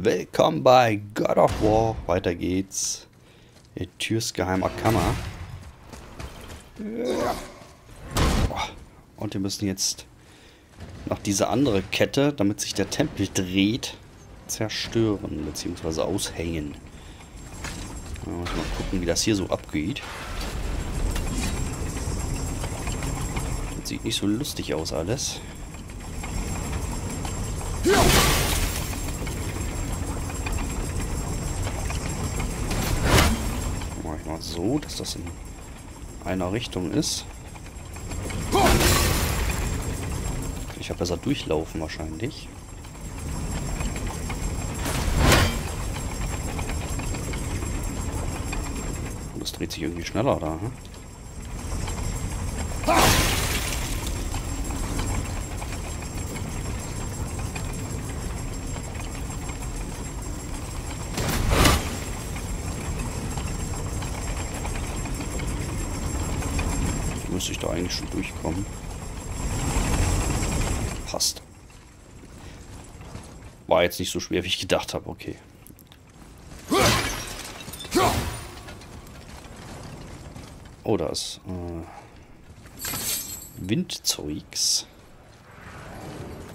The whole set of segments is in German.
Willkommen bei God of War. Weiter geht's. Türs geheimer Kammer. Und wir müssen jetzt noch diese andere Kette, damit sich der Tempel dreht, zerstören bzw. aushängen. Mal gucken, wie das hier so abgeht. Das sieht nicht so lustig aus alles. So, dass das in einer Richtung ist. Ich habe besser durchlaufen wahrscheinlich. Das dreht sich irgendwie schneller da. Hm? Eigentlich schon durchkommen. Passt. War jetzt nicht so schwer, wie ich gedacht habe. Okay. Oh, da ist äh, Windzeugs.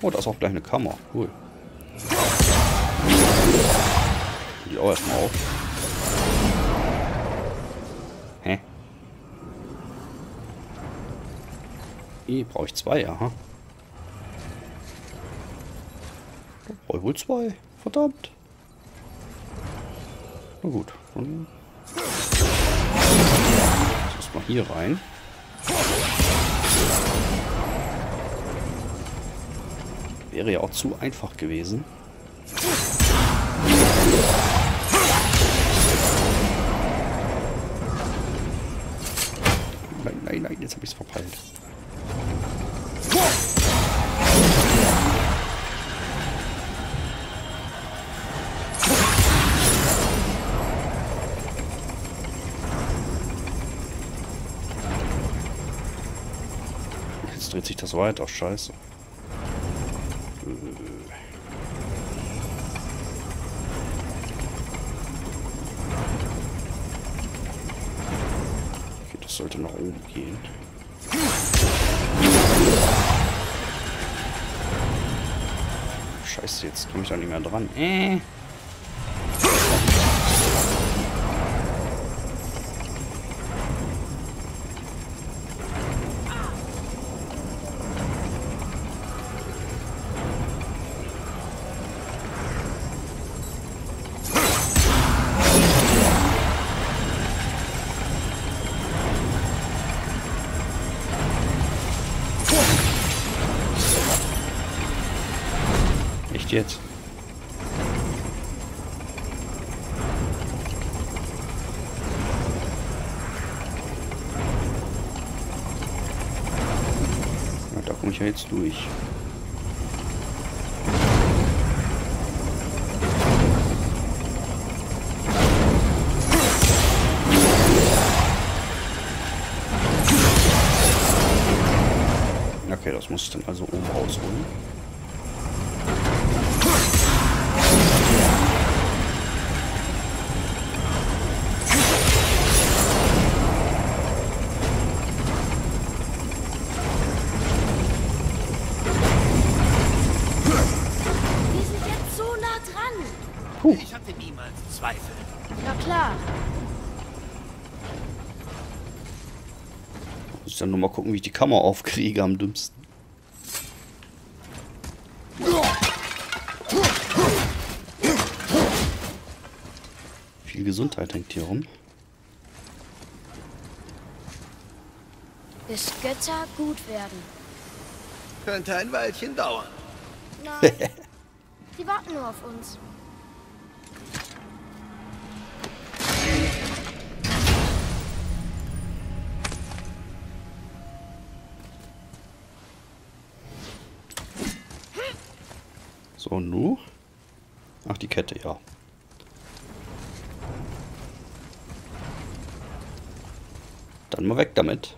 Oh, da ist auch gleich eine Kammer. Cool. Die auch erstmal auf. E, brauche ich zwei, aha. Brauche ich wohl zwei. Verdammt. Na gut, dann mal hier rein. Wäre ja auch zu einfach gewesen. Nein, nein, nein, jetzt habe ich es verpeilt. Dreht sich das weiter. Scheiße. Okay, das sollte nach oben gehen. Scheiße, jetzt komme ich da nicht mehr dran. Äh. Jetzt? Ja, da komme ich ja jetzt durch. Okay, das muss ich dann also oben rausholen. Muss ich dann nur mal gucken, wie ich die Kammer aufkriege am dümmsten. Viel Gesundheit hängt hier rum. Bis Götter gut werden. Könnte ein Weilchen dauern. Nein. Die warten nur auf uns. So, nu? Ach, die Kette, ja. Dann mal weg damit.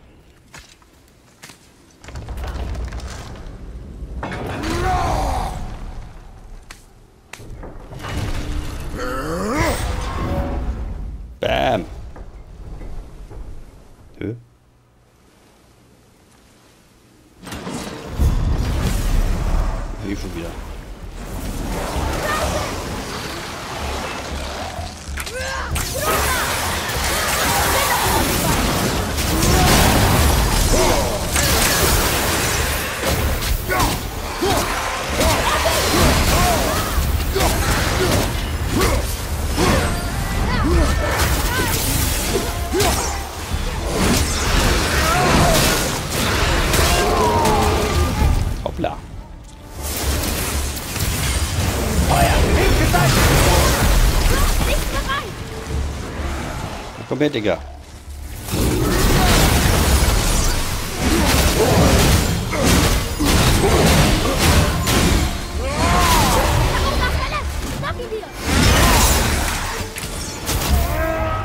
Komm her, Digga.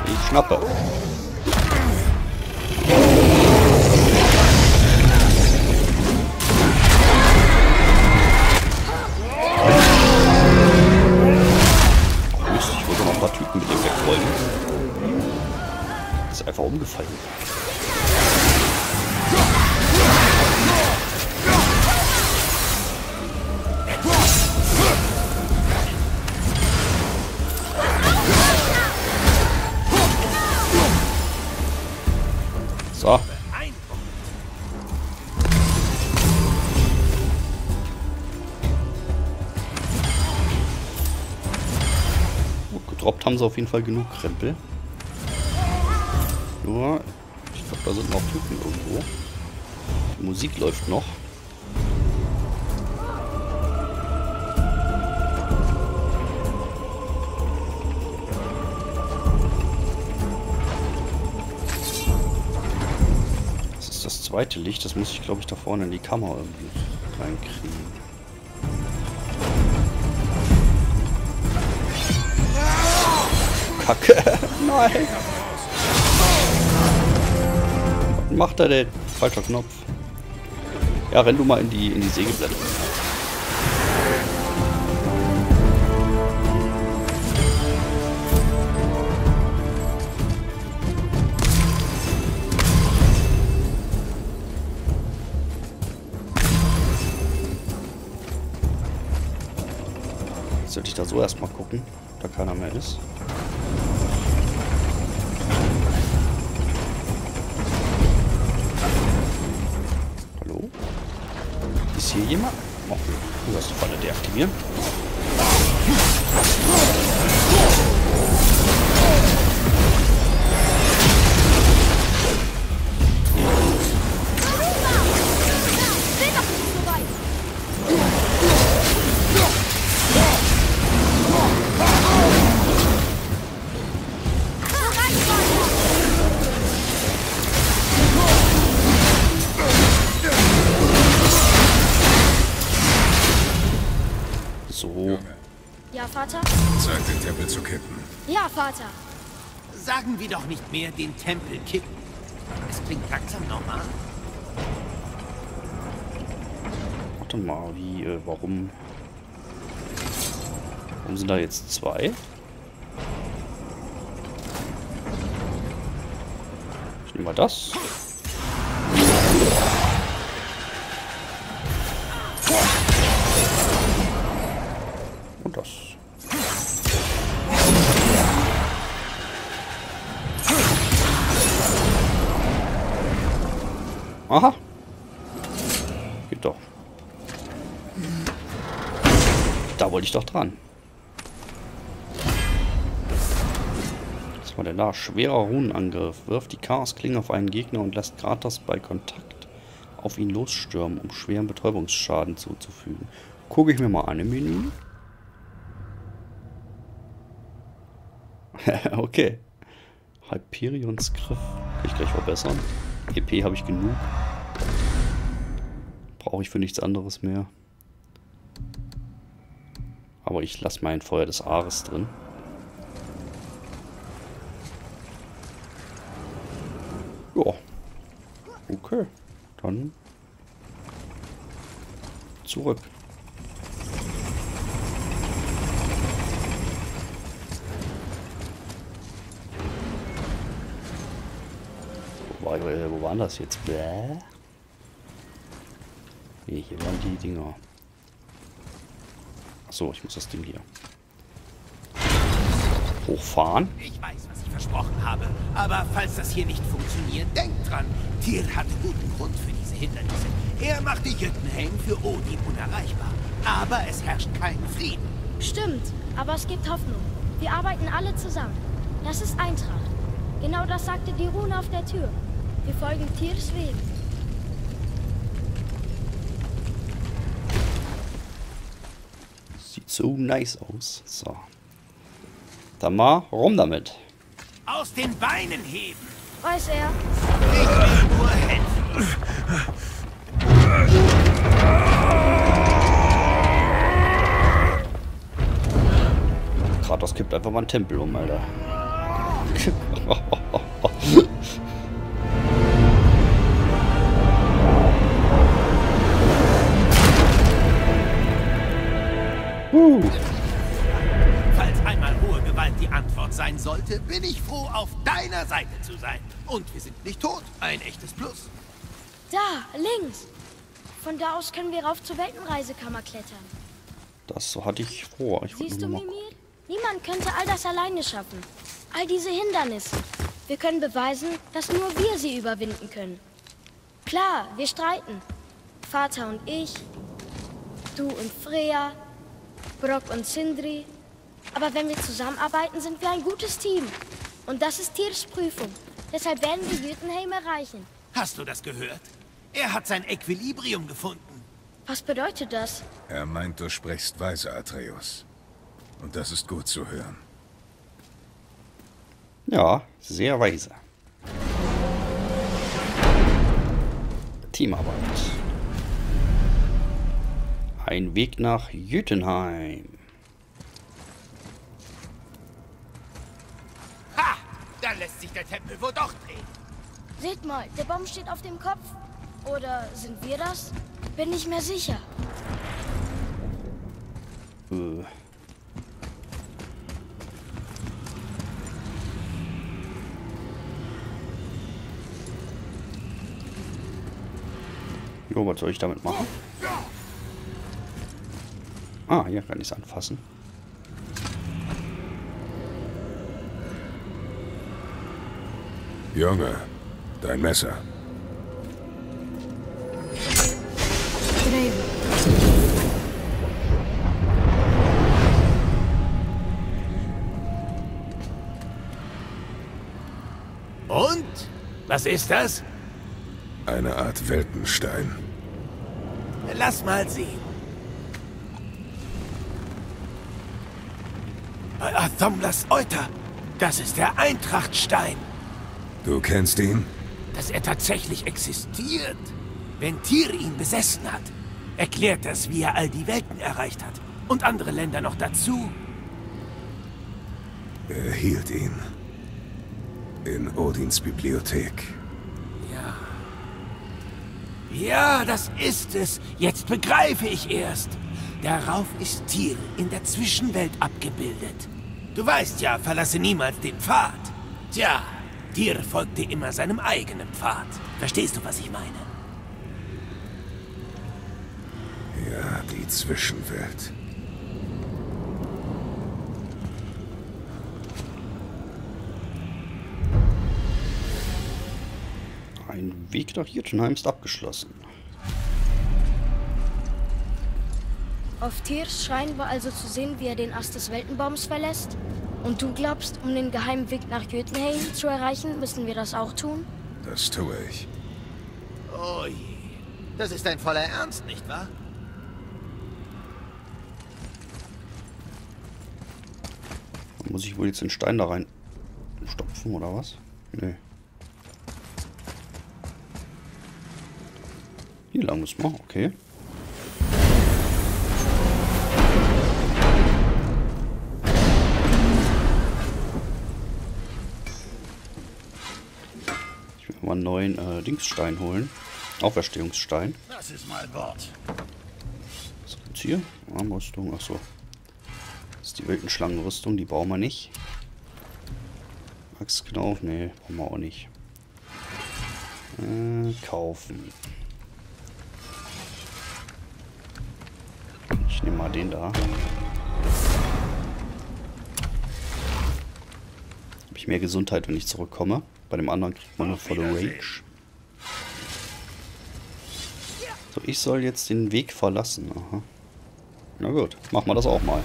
Ich schnappe. So. Gut, gedroppt haben sie auf jeden Fall genug Krempel. Nur, da sind noch Typen irgendwo. Die Musik läuft noch. Das ist das zweite Licht. Das muss ich, glaube ich, da vorne in die Kammer irgendwie reinkriegen. Kacke. Nein. Macht er denn? Falscher Knopf. Ja, renn du mal in die, in die Sägeblende. Sollte ich da so erstmal gucken, da keiner mehr ist. Hier jemand? Oh, du hast die Falle deaktivieren. Doch nicht mehr den Tempel kippen. Es klingt langsam normal. Warte mal, wie, äh, warum... Warum sind da jetzt zwei? Ich nehme mal das. Wollte ich doch dran. Was war denn da? Schwerer Runenangriff. Wirft die Chaosklinge auf einen Gegner und lässt Kratos bei Kontakt auf ihn losstürmen, um schweren Betäubungsschaden zuzufügen. Gucke ich mir mal an im Menü. okay. Hyperions Griff. Kann ich gleich verbessern. EP habe ich genug. Brauche ich für nichts anderes mehr. Aber ich lasse mein Feuer des Ares drin. Ja. Okay. Dann zurück. Wo, war, äh, wo waren das jetzt? Bäh? Hier waren die Dinger. Achso, ich muss das Ding hier hochfahren. Ich weiß, was ich versprochen habe. Aber falls das hier nicht funktioniert, denkt dran. Tyr hat guten Grund für diese Hindernisse. Er macht die Jüttenhelm für Odin unerreichbar. Aber es herrscht kein Frieden. Stimmt, aber es gibt Hoffnung. Wir arbeiten alle zusammen. Das ist Eintracht. Genau das sagte die Rune auf der Tür. Wir folgen Tiers Wegen. So nice aus. So. Dann mal rum damit. Aus den Beinen heben. Weiß er. Ich will nur helfen. Kratos kippt einfach mal einen Tempel um, Alter. Antwort sein sollte, bin ich froh, auf deiner Seite zu sein. Und wir sind nicht tot. Ein echtes Plus. Da, links. Von da aus können wir rauf zur Weltenreisekammer klettern. Das hatte ich vor. Ich Siehst du, Mimir? Niemand könnte all das alleine schaffen. All diese Hindernisse. Wir können beweisen, dass nur wir sie überwinden können. Klar, wir streiten. Vater und ich, du und Freya, Brock und Sindri. Aber wenn wir zusammenarbeiten, sind wir ein gutes Team. Und das ist Tiers Prüfung. Deshalb werden wir Jütenheim erreichen. Hast du das gehört? Er hat sein Equilibrium gefunden. Was bedeutet das? Er meint, du sprichst weise, Atreus. Und das ist gut zu hören. Ja, sehr weise. Teamarbeit. Ein Weg nach Jütenheim. Ha! Da lässt sich der Tempel wohl doch drehen. Seht mal, der Baum steht auf dem Kopf. Oder sind wir das? Bin nicht mehr sicher. Äh. Jo, was soll ich damit machen? Ah, hier kann ich es anfassen. Junge, dein Messer. Und? Was ist das? Eine Art Weltenstein. Lass mal sehen. Athomlas Euter. Das ist der Eintrachtstein. Du kennst ihn? Dass er tatsächlich existiert. Wenn Tyr ihn besessen hat, erklärt das, wie er all die Welten erreicht hat. Und andere Länder noch dazu. Er hielt ihn. In Odins Bibliothek. Ja. Ja, das ist es. Jetzt begreife ich erst. Darauf ist Tyr in der Zwischenwelt abgebildet. Du weißt ja, verlasse niemals den Pfad. Tja, Tyr folgte immer seinem eigenen Pfad. Verstehst du, was ich meine? Ja, die Zwischenwelt. Ein Weg nach Jütenheim ist abgeschlossen. Auf Tiers Schrein war also zu sehen, wie er den Ast des Weltenbaums verlässt? Und du glaubst, um den geheimen Weg nach Jötunheim zu erreichen, müssen wir das auch tun? Das tue ich. Oh je. Das ist ein voller Ernst, nicht wahr? Muss ich wohl jetzt den Stein da rein stopfen oder was? Nee. Hier lang müssen wir, okay. Neuen äh, Dingsstein holen. Auferstehungsstein. Das ist mein Wort. Was gibt's hier? Armrüstung, achso. Das ist die wilden Schlangenrüstung, die brauchen wir nicht. Axtknauf, nee, brauchen wir auch nicht. Äh, kaufen. Ich nehme mal den da. Habe ich mehr Gesundheit, wenn ich zurückkomme. Bei dem anderen kriegt man eine volle Rage. So, ich soll jetzt den Weg verlassen. Aha. Na gut, machen wir das auch mal.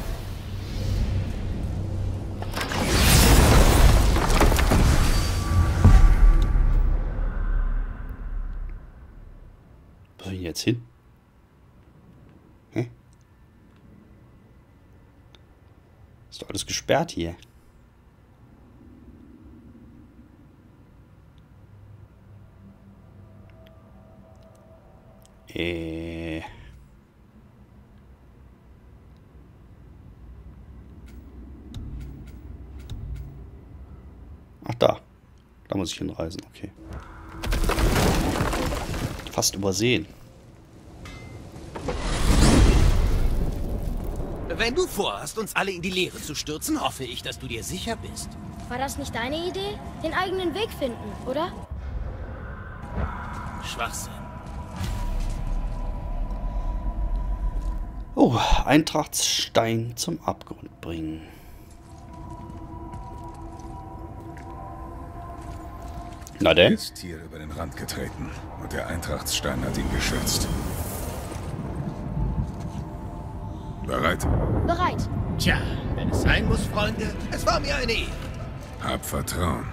Wo soll ich jetzt hin? Hä? Ist doch alles gesperrt hier. Äh. Ach da. Da muss ich hinreisen, okay. Fast übersehen. Wenn du vorhast, uns alle in die Leere zu stürzen, hoffe ich, dass du dir sicher bist. War das nicht deine Idee? Den eigenen Weg finden, oder? Schwachsinn. Oh, Eintrachtsstein zum Abgrund bringen. Na denn? Ist hier über den Rand getreten und der Eintrachtsstein hat ihn geschützt. Bereit? Bereit. Tja, wenn es sein muss, Freunde, es war mir eine Ehre. Hab Vertrauen.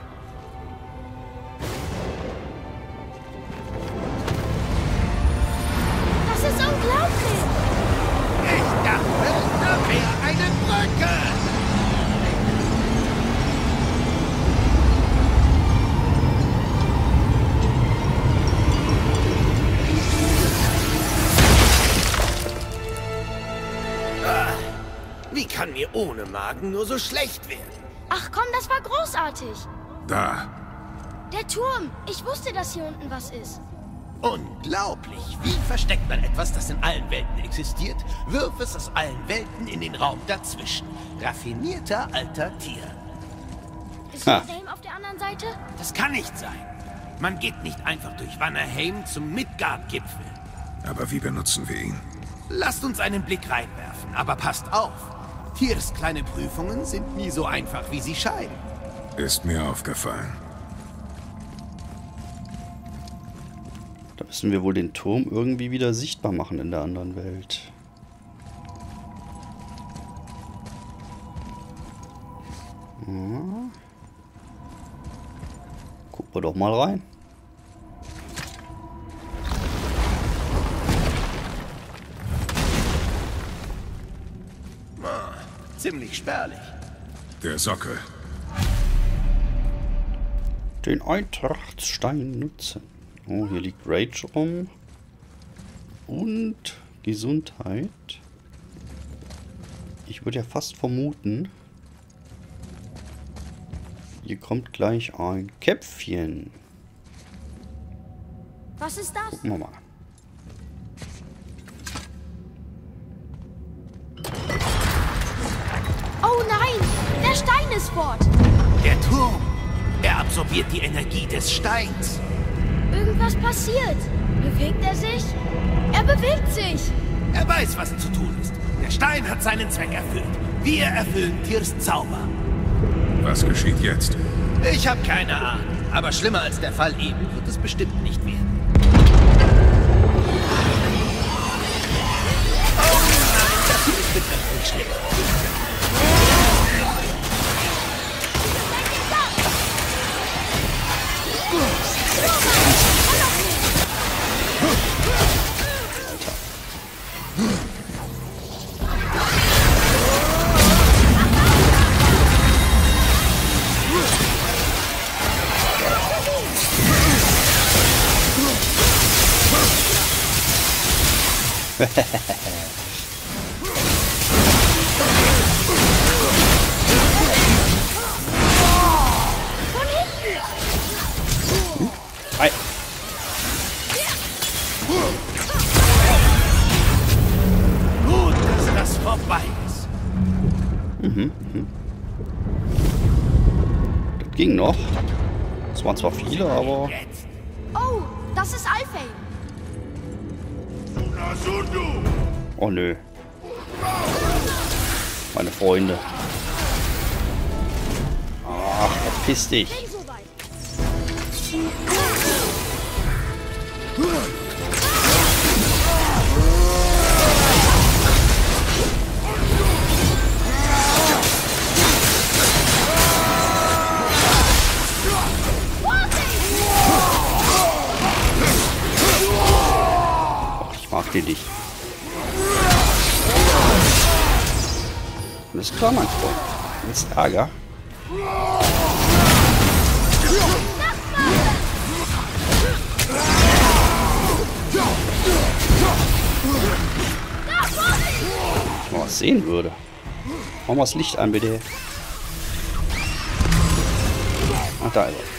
Das ist unglaublich. Ich dachte, da wäre eine Brücke. Ah, Wie kann mir ohne Magen nur so schlecht werden? Ach komm, das war großartig. Da. Der Turm. Ich wusste, dass hier unten was ist. Unglaublich! Wie versteckt man etwas, das in allen Welten existiert? Wirf es aus allen Welten in den Raum dazwischen. Raffinierter alter Tier. Ist Ha. Helm auf der anderen Seite? Das kann nicht sein. Man geht nicht einfach durch Wannerheim zum Midgard-Gipfel. Aber wie benutzen wir ihn? Lasst uns einen Blick reinwerfen, aber passt auf. Tiers kleine Prüfungen sind nie so einfach, wie sie scheinen. Ist mir aufgefallen. Da müssen wir wohl den Turm irgendwie wieder sichtbar machen in der anderen Welt. Ja. Gucken wir doch mal rein. Ziemlich spärlich. Der Sockel. Den Eintrachtsstein nutzen. Oh, hier liegt Rage rum. Und Gesundheit. Ich würde ja fast vermuten, hier kommt gleich ein Käpfchen. Was ist das? Gucken wir mal. Oh nein! Der Stein ist fort! Der Turm. Er absorbiert die Energie des Steins. Irgendwas passiert. Bewegt er sich? Er bewegt sich! Er weiß, was zu tun ist. Der Stein hat seinen Zweck erfüllt. Wir erfüllen Tiers Zauber. Was geschieht jetzt? Ich habe keine Ahnung. Aber schlimmer als der Fall eben wird es bestimmt nicht werden. Oh nein, das ist begrifflich schlecht. Gut, dass das vorbei ist. Das ging noch. Es waren zwar viele, aber... Oh, das ist Alfei. Oh nö. Meine Freunde. Ach, verpiss dich. fürchte dich. Alles klar, mein Freund. Ins Lager. Wenn man was sehen würde. Machen wir das Licht an, bitte. Ach, da ist er.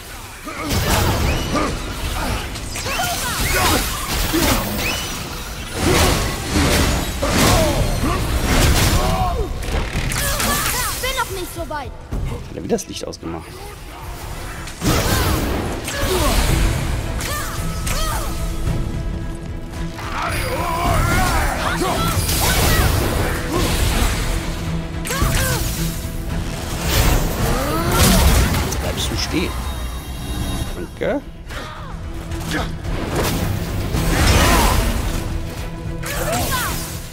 Wieder das Licht ausgemacht. Bleibst du stehen. Danke.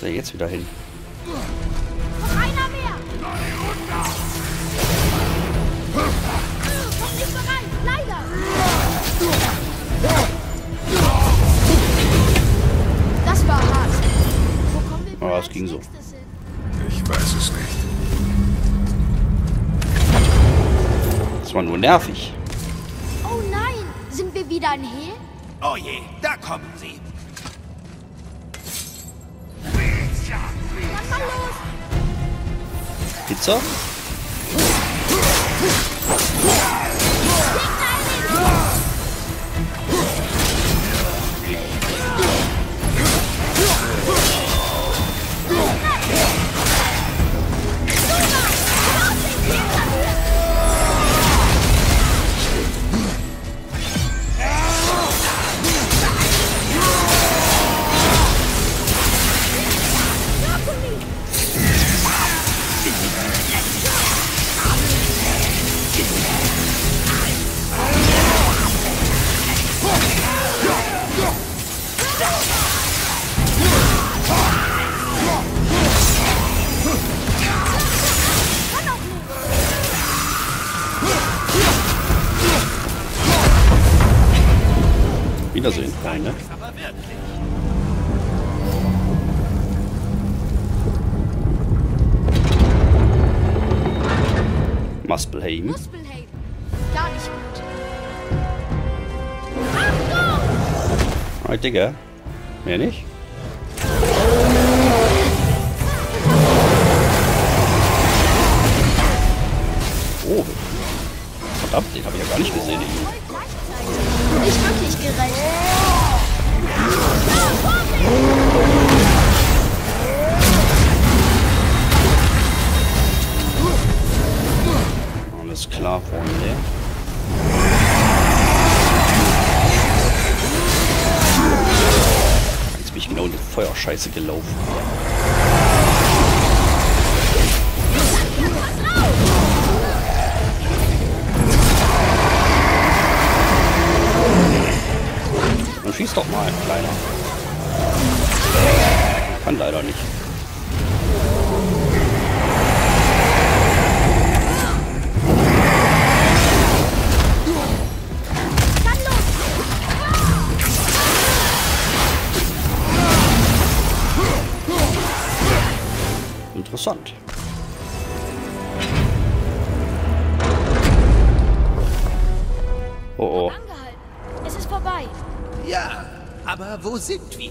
So, jetzt wieder hin. Ah, es ging so. Ich weiß es nicht. Das war nur nervig. Oh nein. Sind wir wieder ein Hehl? Oh je, da kommen sie. Los. Pizza? Aber wirklich. Muspelheim. Muspelheim. Gar nicht gut. Ah, Digga. Mehr nicht? Oh. Verdammt, den habe ich ja gar nicht gesehen. den Feuerscheiße gelaufen. Dann schieß doch mal, Kleiner. Kann leider nicht. Interessant. Oh oh. Es ist vorbei. Ja, aber wo sind wir?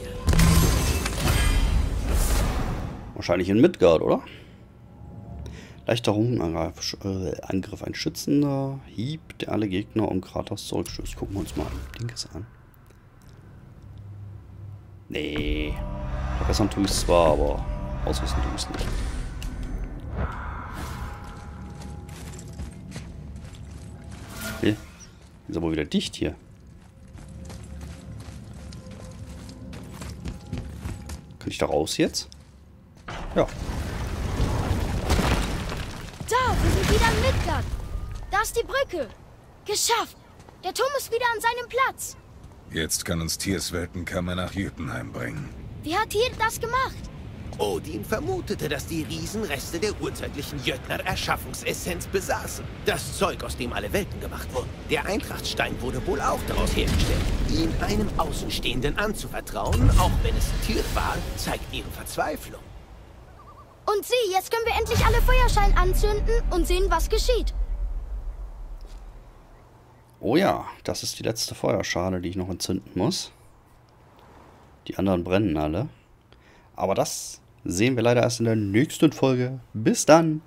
Wahrscheinlich in Midgard, oder? Leichter Rungenangriff. Äh, Angriff. Ein schützender Hieb, der alle Gegner um Kratos zurückstößt. Gucken wir uns mal Linkes an. Nee. Verbessern tue ich es zwar, aber ausrüsten tue ich es nicht. Ist aber wieder dicht hier. Kann ich da raus jetzt? Ja. Da, wir sind wieder in Midgard. Da ist die Brücke. Geschafft. Der Turm ist wieder an seinem Platz. Jetzt kann uns Tiers Weltenkammer nach Jüttenheim bringen. Wie hat Tyr das gemacht? Odin vermutete, dass die Riesen Reste der urzeitlichen Jötner Erschaffungsessenz besaßen. Das Zeug, aus dem alle Welten gemacht wurden. Der Eintrachtstein wurde wohl auch daraus hergestellt. Ihn einem Außenstehenden anzuvertrauen, auch wenn es Tyr war, zeigt ihre Verzweiflung. Und sieh, jetzt können wir endlich alle Feuerschalen anzünden und sehen, was geschieht. Oh ja, das ist die letzte Feuerschale, die ich noch entzünden muss. Die anderen brennen alle. Aber das sehen wir leider erst in der nächsten Folge. Bis dann!